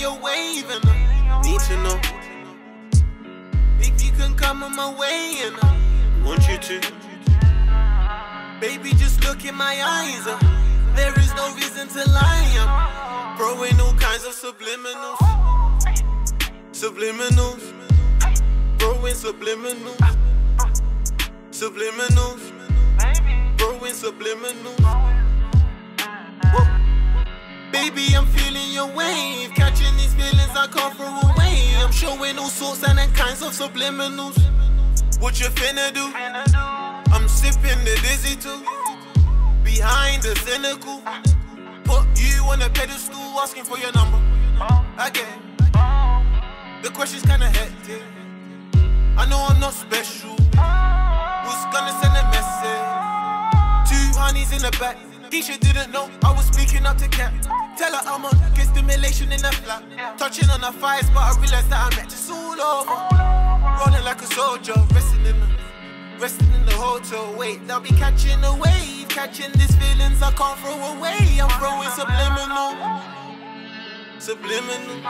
your wave and I need to know if you can come on my way and I want you to. Baby, just look in my eyes. Uh, there is no reason to lie. I'm throwing all kinds of subliminals. Subliminals. Throwing subliminals. Subliminals. Throwing subliminals. Baby, I'm feeling your wave. Catching these feelings I can't throw away. I'm showing all sorts and all kinds of subliminals. What you finna do? I'm sipping the dizzy too. Behind the cynical. Put you on a pedestal, asking for your number. Again. The question's kinda hectic. I know I'm not special. Who's gonna send a message? Two honeys in the back. Keisha didn't know I was speaking up to Cat. Tell her I'm on get stimulation in the flat. Touching on her thighs, but I realize that I'm just all over. Running like a soldier, resting in the resting in the hotel. Wait, they'll be catching a wave, catching these feelings I can't throw away. I'm throwing subliminal, subliminal,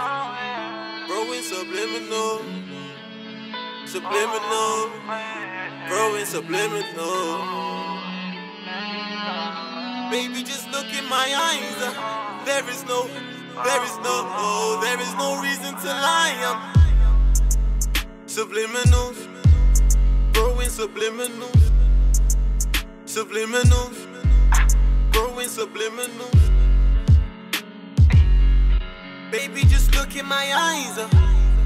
throwing subliminal, subliminal, throwing subliminal. Baby, just look in my eyes. Uh. There is no, there is no, oh, there is no reason to lie. I'm subliminals, growing subliminals, subliminals, growing subliminals. Baby, just look in my eyes. Uh,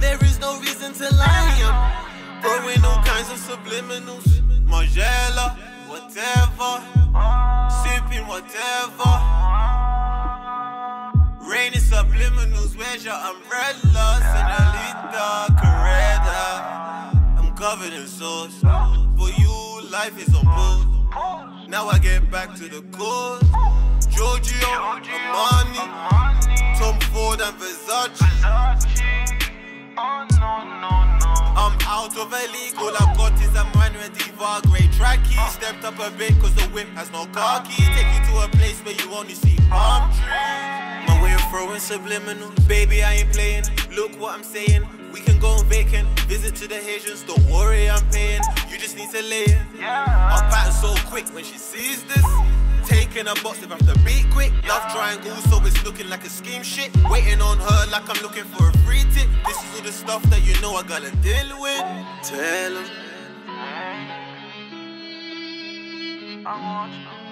there is no reason to lie. I'm growing all kinds of subliminals. Margiela, whatever sipping whatever. Subliminals, where's your umbrella? Senorita Coretta. I'm covered in sauce. For you, life is on pause. Now I get back to the core. Giorgio, Armani, Tom Ford and Versace. I'm out of a league, all I've got is a manual diva, great tracky. Stepped up a bit cause the whip has no car key. Take you to a place where you only see palm trees. Throwing subliminal, baby, I ain't playing. Look what I'm saying. We can go on vacant, visit to the Haitians, don't worry, I'm paying. You just need to lay in. I'll pattern so quick when she sees this. Taking a box if I have to beat quick. Love triangle, so it's looking like a scheme shit. Waiting on her like I'm looking for a free tip. This is all the stuff that you know I gotta deal with. Tell him. I want you.